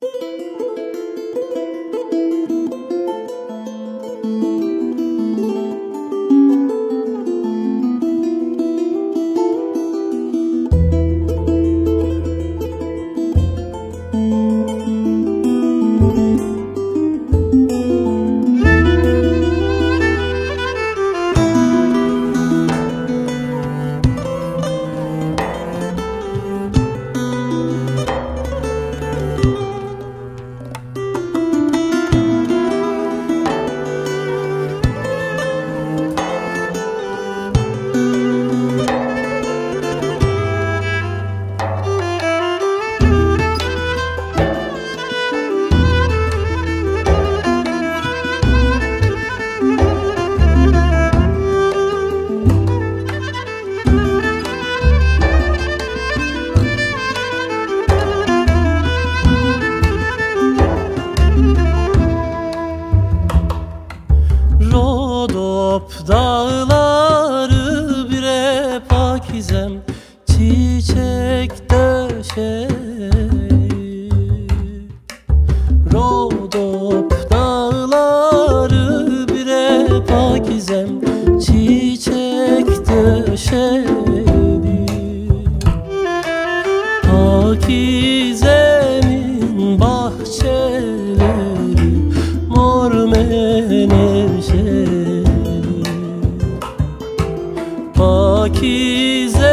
Música Rodop dağları bire pakizem Çiçek döşedi Pakizemin bahçeleri Mor menevşeli Pakizemin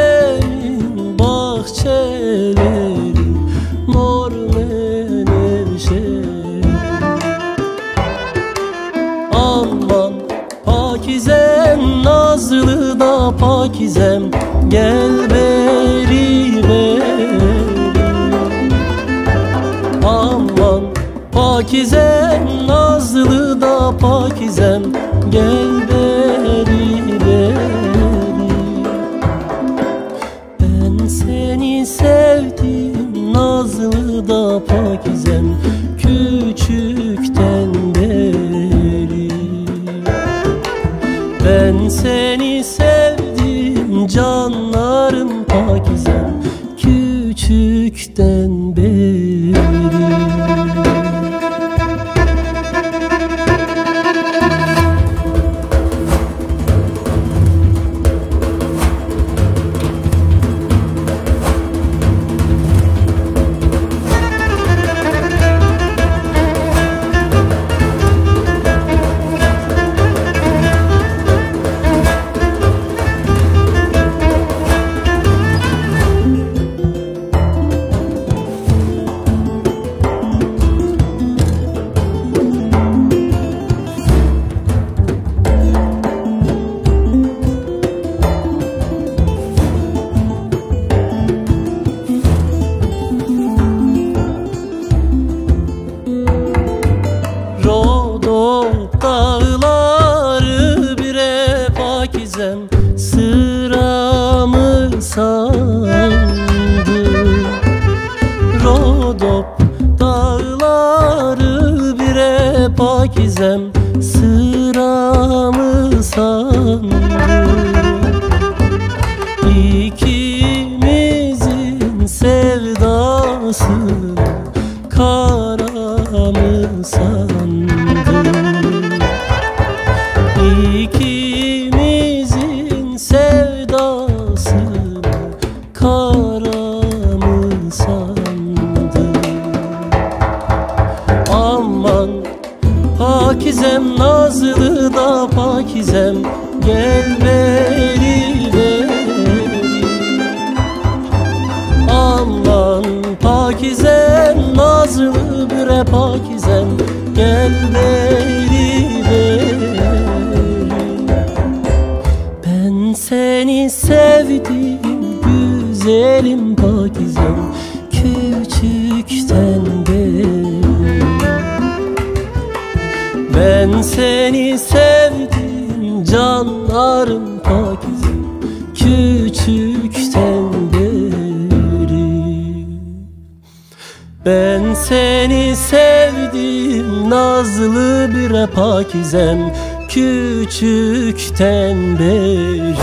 gecelerim Mor Aman pakizem Nazlı da pakizem Gel beri beri Aman pakizem Nazlı da pakizem Gel beri nazlı da pakizem küçükten beri. Ben seni sevdim canlarım pakizem küçükten beri. bazen sıramı sandı. Rodop dağları bire pakizem sıramı sandı. İkimizin sevdası karamı sandı. Pakizem nazlı da pakizem. Gel veri veri Aman pakizem nazlı büre pakizem. Gel veri veri Ben seni sevdim güzelim pakizem. Küçükten beri Seni sevdim canlarım pakize Küçükten beri Ben seni sevdim nazlı bir pakizem. Küçükten beri.